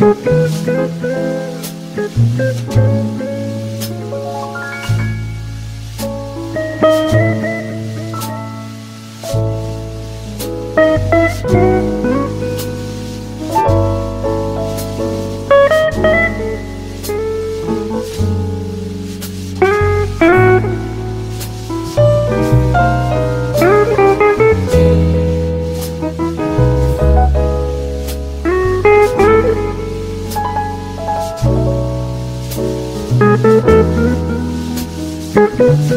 Thank you. Thank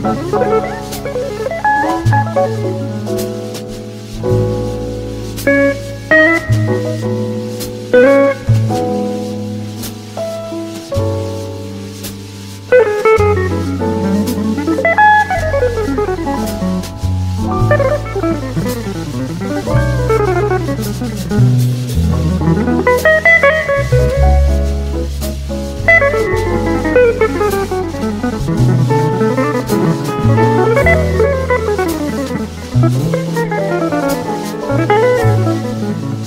Música Thank